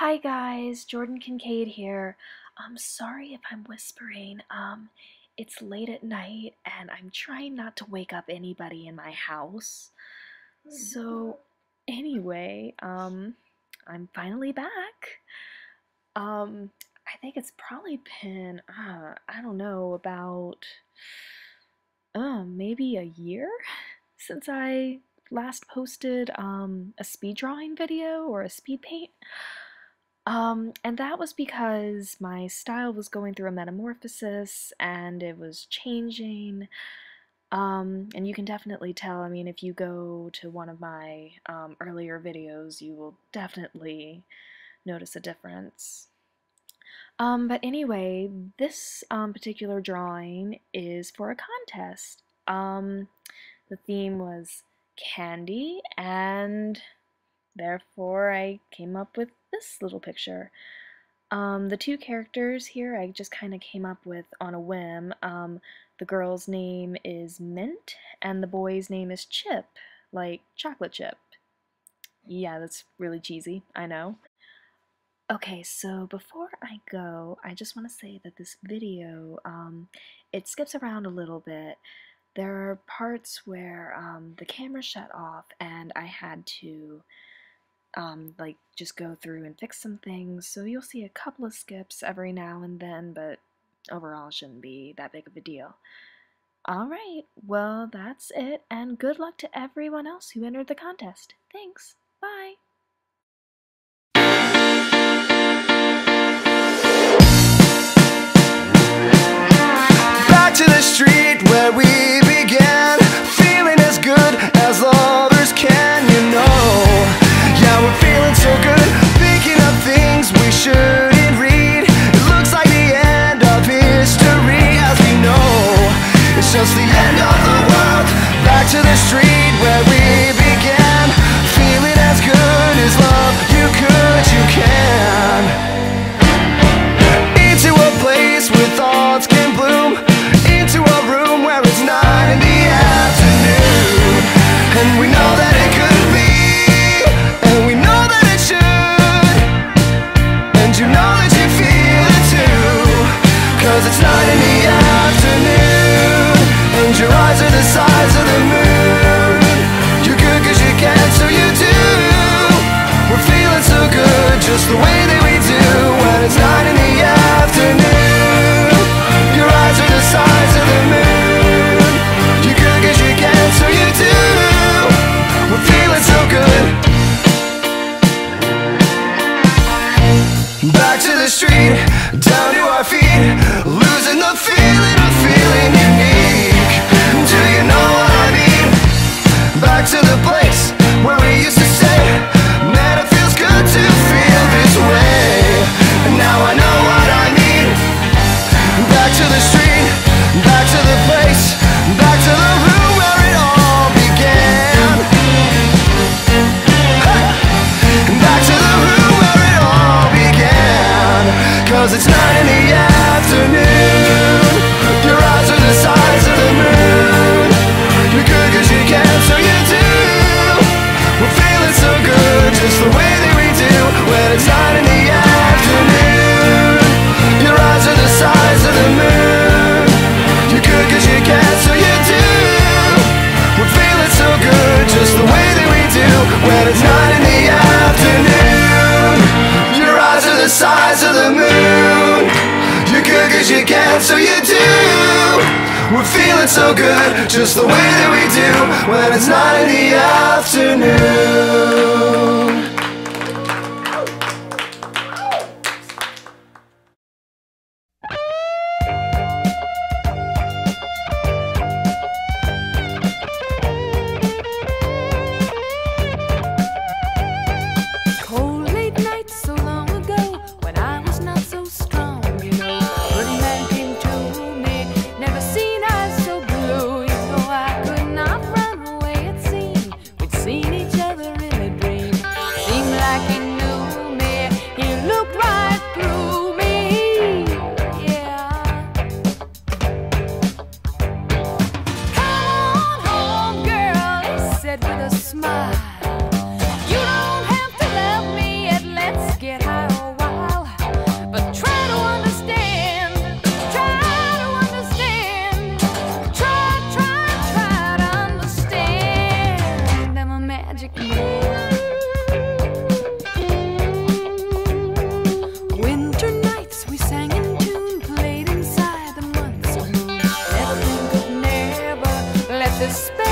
Hi guys, Jordan Kincaid here. I'm sorry if I'm whispering. Um, it's late at night and I'm trying not to wake up anybody in my house. So, anyway, um, I'm finally back. Um, I think it's probably been, uh, I don't know, about, uh, maybe a year since I last posted, um, a speed drawing video or a speed paint. Um, and that was because my style was going through a metamorphosis and it was changing. Um, and you can definitely tell, I mean, if you go to one of my um, earlier videos, you will definitely notice a difference. Um, but anyway, this um, particular drawing is for a contest. Um, the theme was candy, and therefore I came up with this little picture. Um, the two characters here I just kind of came up with on a whim. Um, the girl's name is Mint, and the boy's name is Chip, like chocolate chip. Yeah, that's really cheesy, I know. Okay, so before I go, I just want to say that this video, um, it skips around a little bit. There are parts where um, the camera shut off and I had to um, like just go through and fix some things. So you'll see a couple of skips every now and then, but overall shouldn't be that big of a deal. Alright, well that's it, and good luck to everyone else who entered the contest. Thanks, bye! Back to the street where we Cause it's nine in the afternoon. Your eyes are the size of the moon. You're good cause you can, so you do. We're feeling so good just the way that we do When it's nine in the afternoon. Your eyes are the size of the moon. You're good cause you can, so you do. We're feeling so good just the way that we do When it's nine in the afternoon. Your eyes are the size You're you can, so you do. We're feeling so good just the way that we do When it's nine in the afternoon despair.